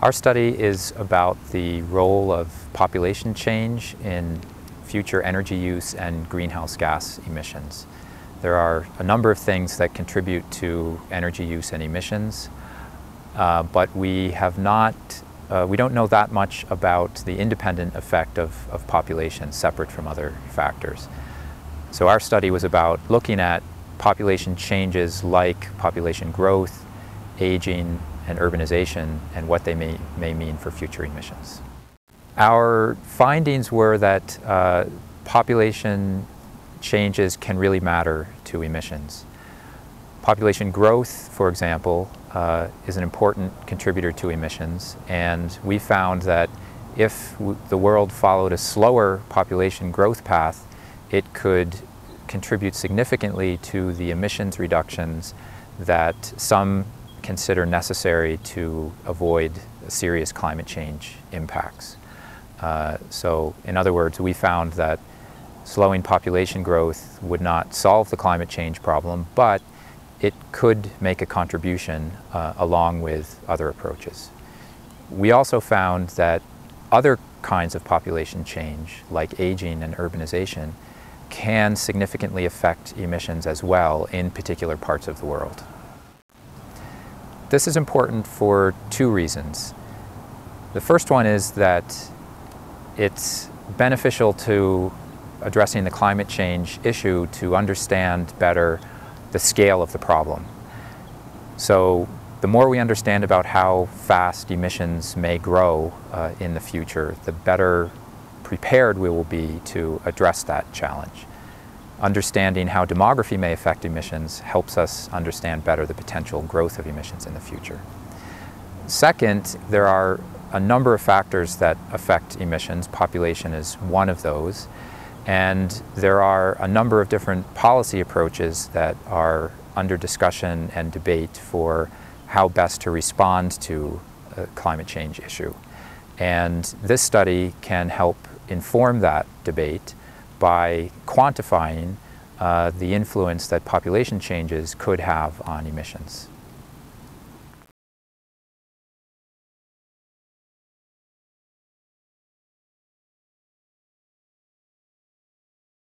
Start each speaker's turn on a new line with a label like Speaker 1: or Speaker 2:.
Speaker 1: Our study is about the role of population change in future energy use and greenhouse gas emissions. There are a number of things that contribute to energy use and emissions, uh, but we have not, uh, we don't know that much about the independent effect of, of population separate from other factors. So our study was about looking at population changes like population growth, aging, and urbanization and what they may, may mean for future emissions. Our findings were that uh, population changes can really matter to emissions. Population growth, for example, uh, is an important contributor to emissions and we found that if the world followed a slower population growth path, it could contribute significantly to the emissions reductions that some consider necessary to avoid serious climate change impacts. Uh, so in other words, we found that slowing population growth would not solve the climate change problem, but it could make a contribution uh, along with other approaches. We also found that other kinds of population change, like aging and urbanization, can significantly affect emissions as well in particular parts of the world. This is important for two reasons. The first one is that it's beneficial to addressing the climate change issue to understand better the scale of the problem. So the more we understand about how fast emissions may grow uh, in the future, the better prepared we will be to address that challenge understanding how demography may affect emissions helps us understand better the potential growth of emissions in the future. Second, there are a number of factors that affect emissions. Population is one of those. And there are a number of different policy approaches that are under discussion and debate for how best to respond to a climate change issue. And this study can help inform that debate by quantifying uh, the influence that population changes could have on emissions.